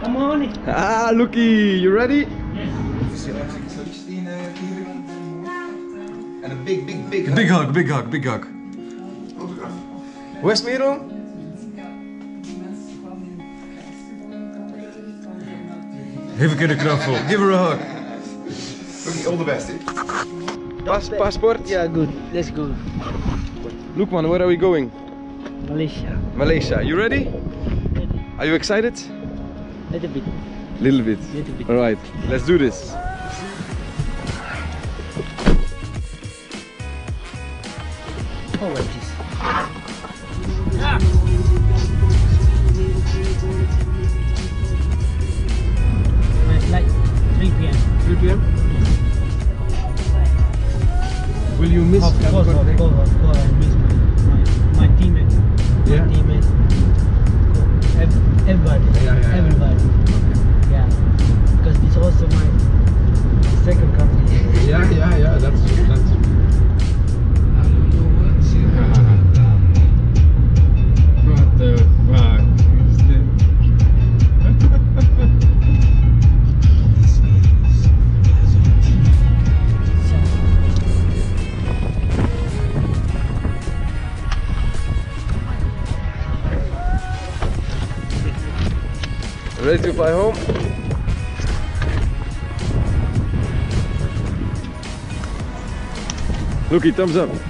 Come on. Ah, Lucky, you ready? And a big, big, big hug. Big hug, big hug, big hug. Where's Merel? Even keer de knuffel. Give her a hug. Okay, all the best. eh? Pas, passport? Yeah, good. Let's go. Luqman, where are we going? Malaysia. Malaysia. You ready? Are you excited? Little bit. Little bit. Little bit. Alright, let's do this. Oh, what is? My flight 3 p.m. 3 p.m. Will you miss Of course, Everybody. Yeah, yeah. Everybody. Ready to fly home? Looky, thumbs up.